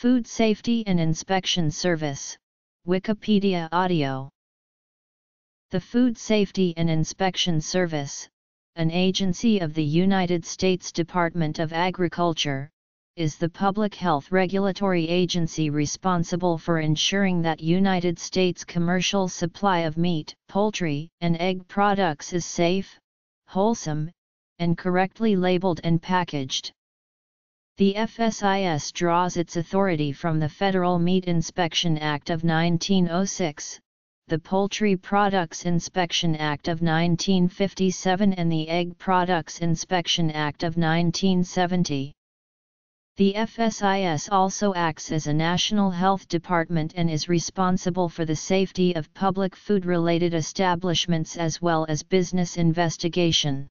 Food Safety and Inspection Service, Wikipedia Audio The Food Safety and Inspection Service, an agency of the United States Department of Agriculture, is the public health regulatory agency responsible for ensuring that United States commercial supply of meat, poultry, and egg products is safe, wholesome, and correctly labeled and packaged. The FSIS draws its authority from the Federal Meat Inspection Act of 1906, the Poultry Products Inspection Act of 1957 and the Egg Products Inspection Act of 1970. The FSIS also acts as a national health department and is responsible for the safety of public food-related establishments as well as business investigation.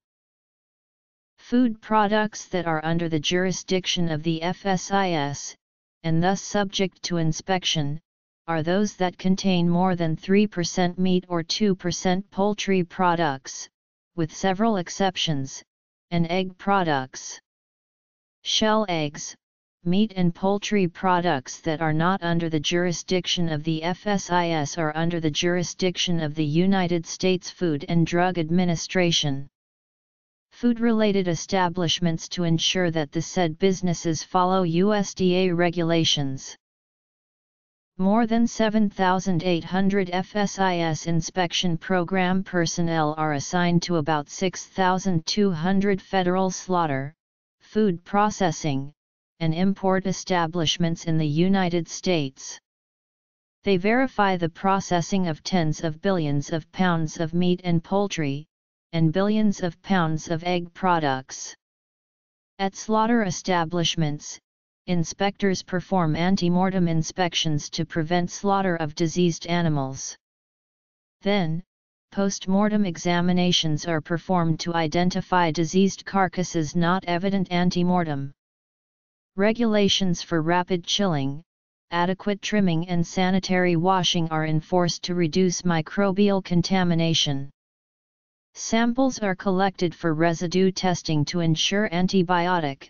Food products that are under the jurisdiction of the FSIS, and thus subject to inspection, are those that contain more than 3% meat or 2% poultry products, with several exceptions, and egg products. Shell eggs, meat and poultry products that are not under the jurisdiction of the FSIS are under the jurisdiction of the United States Food and Drug Administration. Food-related establishments to ensure that the said businesses follow USDA regulations. More than 7,800 FSIS inspection program personnel are assigned to about 6,200 federal slaughter, food processing, and import establishments in the United States. They verify the processing of tens of billions of pounds of meat and poultry, and billions of pounds of egg products. At slaughter establishments, inspectors perform antemortem inspections to prevent slaughter of diseased animals. Then, post-mortem examinations are performed to identify diseased carcasses not evident antemortem. Regulations for rapid chilling, adequate trimming and sanitary washing are enforced to reduce microbial contamination. Samples are collected for residue testing to ensure antibiotic,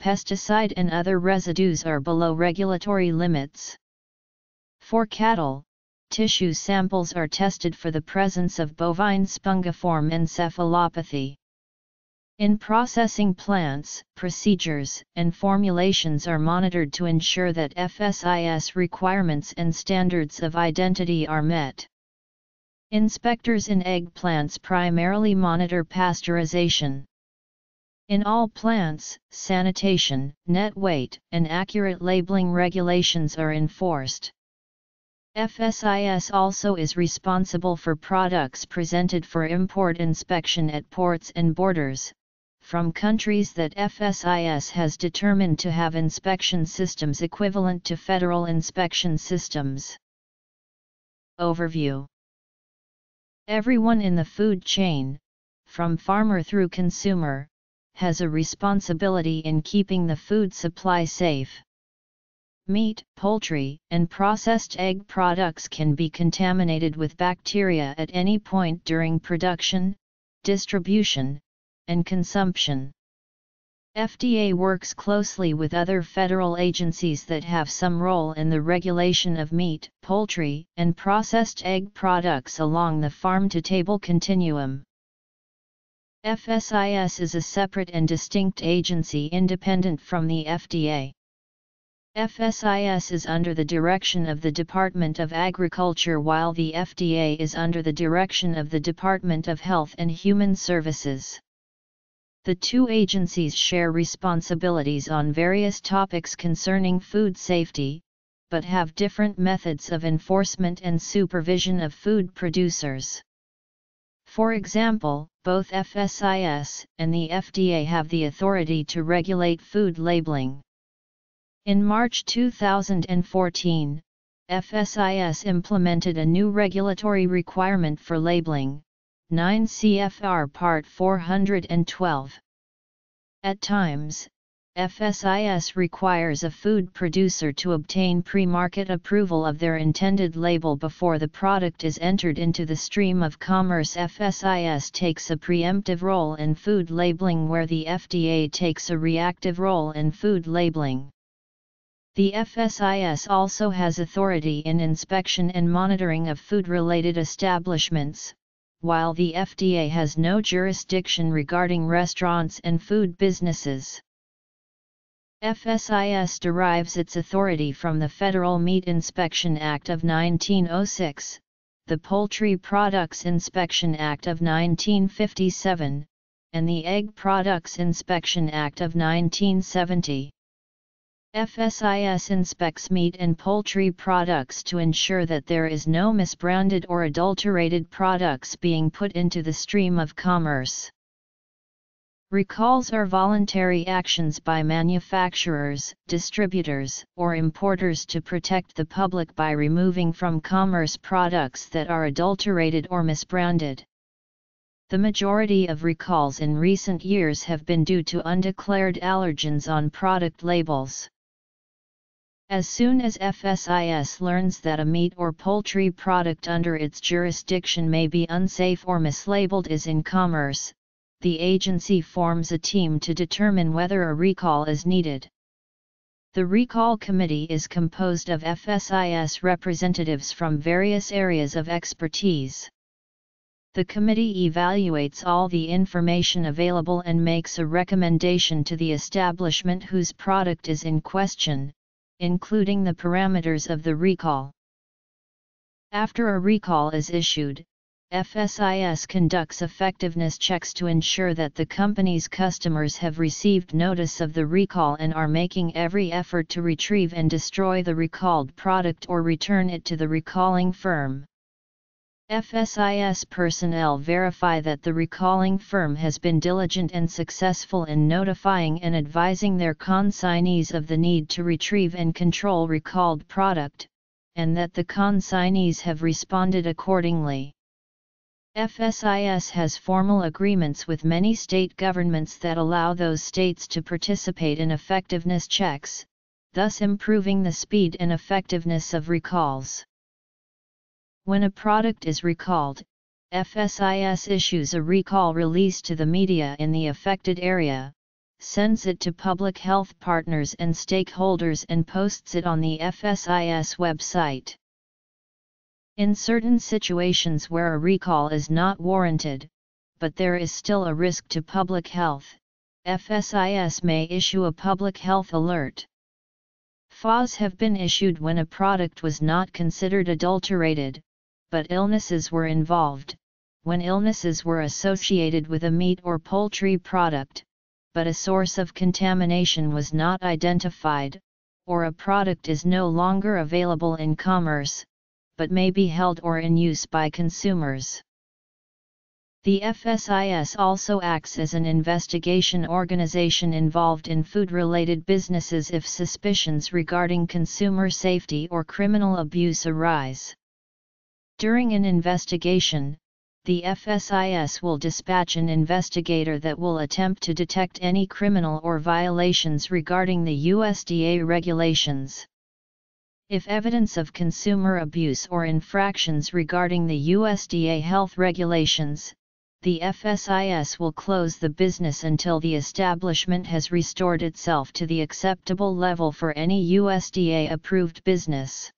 pesticide and other residues are below regulatory limits. For cattle, tissue samples are tested for the presence of bovine spongiform encephalopathy. In processing plants, procedures and formulations are monitored to ensure that FSIS requirements and standards of identity are met. Inspectors in egg plants primarily monitor pasteurization. In all plants, sanitation, net weight, and accurate labeling regulations are enforced. FSIS also is responsible for products presented for import inspection at ports and borders, from countries that FSIS has determined to have inspection systems equivalent to federal inspection systems. Overview Everyone in the food chain, from farmer through consumer, has a responsibility in keeping the food supply safe. Meat, poultry, and processed egg products can be contaminated with bacteria at any point during production, distribution, and consumption. FDA works closely with other federal agencies that have some role in the regulation of meat, poultry, and processed egg products along the farm-to-table continuum. FSIS is a separate and distinct agency independent from the FDA. FSIS is under the direction of the Department of Agriculture while the FDA is under the direction of the Department of Health and Human Services. The two agencies share responsibilities on various topics concerning food safety, but have different methods of enforcement and supervision of food producers. For example, both FSIS and the FDA have the authority to regulate food labeling. In March 2014, FSIS implemented a new regulatory requirement for labeling, 9 CFR Part 412. At times, FSIS requires a food producer to obtain pre-market approval of their intended label before the product is entered into the stream of commerce. FSIS takes a preemptive role in food labeling where the FDA takes a reactive role in food labeling. The FSIS also has authority in inspection and monitoring of food-related establishments, while the FDA has no jurisdiction regarding restaurants and food businesses. FSIS derives its authority from the Federal Meat Inspection Act of 1906, the Poultry Products Inspection Act of 1957, and the Egg Products Inspection Act of 1970. FSIS inspects meat and poultry products to ensure that there is no misbranded or adulterated products being put into the stream of commerce. Recalls are voluntary actions by manufacturers, distributors, or importers to protect the public by removing from commerce products that are adulterated or misbranded. The majority of recalls in recent years have been due to undeclared allergens on product labels. As soon as FSIS learns that a meat or poultry product under its jurisdiction may be unsafe or mislabeled is in commerce, the agency forms a team to determine whether a recall is needed. The Recall Committee is composed of FSIS representatives from various areas of expertise. The committee evaluates all the information available and makes a recommendation to the establishment whose product is in question, including the parameters of the recall. After a recall is issued, FSIS conducts effectiveness checks to ensure that the company's customers have received notice of the recall and are making every effort to retrieve and destroy the recalled product or return it to the recalling firm. FSIS personnel verify that the recalling firm has been diligent and successful in notifying and advising their consignees of the need to retrieve and control recalled product, and that the consignees have responded accordingly. FSIS has formal agreements with many state governments that allow those states to participate in effectiveness checks, thus improving the speed and effectiveness of recalls. When a product is recalled, FSIS issues a recall release to the media in the affected area, sends it to public health partners and stakeholders and posts it on the FSIS website. In certain situations where a recall is not warranted, but there is still a risk to public health, FSIS may issue a public health alert. FAs have been issued when a product was not considered adulterated, but illnesses were involved, when illnesses were associated with a meat or poultry product, but a source of contamination was not identified, or a product is no longer available in commerce, but may be held or in use by consumers. The FSIS also acts as an investigation organization involved in food-related businesses if suspicions regarding consumer safety or criminal abuse arise. During an investigation, the FSIS will dispatch an investigator that will attempt to detect any criminal or violations regarding the USDA regulations. If evidence of consumer abuse or infractions regarding the USDA health regulations, the FSIS will close the business until the establishment has restored itself to the acceptable level for any USDA approved business.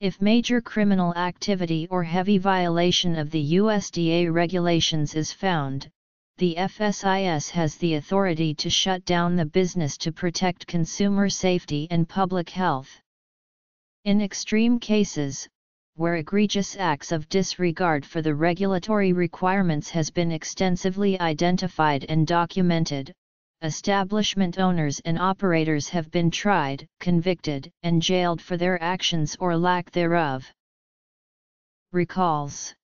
If major criminal activity or heavy violation of the USDA regulations is found, the FSIS has the authority to shut down the business to protect consumer safety and public health. In extreme cases, where egregious acts of disregard for the regulatory requirements has been extensively identified and documented, establishment owners and operators have been tried, convicted, and jailed for their actions or lack thereof. Recalls